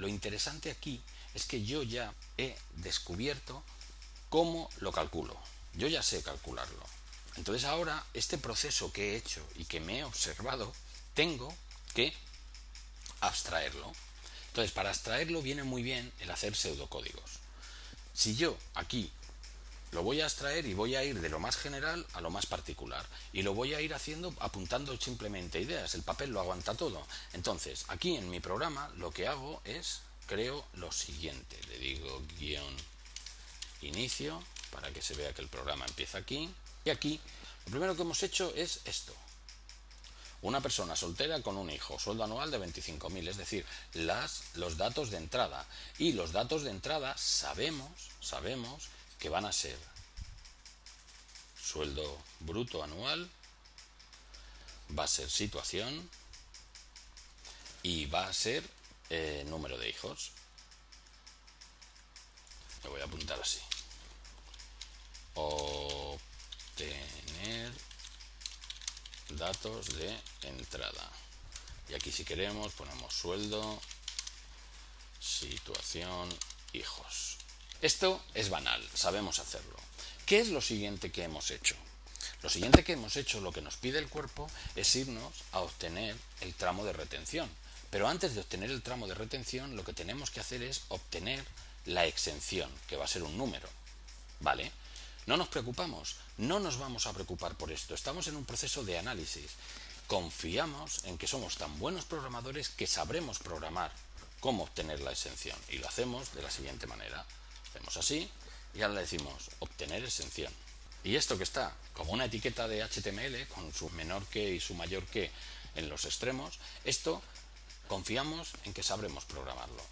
lo interesante aquí es que yo ya he descubierto cómo lo calculo. Yo ya sé calcularlo. Entonces ahora este proceso que he hecho y que me he observado, tengo que abstraerlo. Entonces para abstraerlo viene muy bien el hacer pseudocódigos. Si yo aquí lo voy a extraer y voy a ir de lo más general a lo más particular. Y lo voy a ir haciendo apuntando simplemente ideas. El papel lo aguanta todo. Entonces, aquí en mi programa lo que hago es, creo lo siguiente. Le digo guion inicio para que se vea que el programa empieza aquí. Y aquí, lo primero que hemos hecho es esto. Una persona soltera con un hijo, sueldo anual de 25.000, es decir, las, los datos de entrada. Y los datos de entrada sabemos, sabemos que van a ser sueldo bruto anual, va a ser situación y va a ser eh, número de hijos. Lo voy a apuntar así. Obtener datos de entrada. Y aquí si queremos ponemos sueldo, situación, hijos. Esto es banal, sabemos hacerlo. ¿Qué es lo siguiente que hemos hecho? Lo siguiente que hemos hecho, lo que nos pide el cuerpo, es irnos a obtener el tramo de retención. Pero antes de obtener el tramo de retención, lo que tenemos que hacer es obtener la exención, que va a ser un número. ¿Vale? No nos preocupamos, no nos vamos a preocupar por esto. Estamos en un proceso de análisis. Confiamos en que somos tan buenos programadores que sabremos programar cómo obtener la exención. Y lo hacemos de la siguiente manera. Hacemos así y ahora le decimos obtener exención. Y esto que está como una etiqueta de HTML con su menor que y su mayor que en los extremos, esto confiamos en que sabremos programarlo.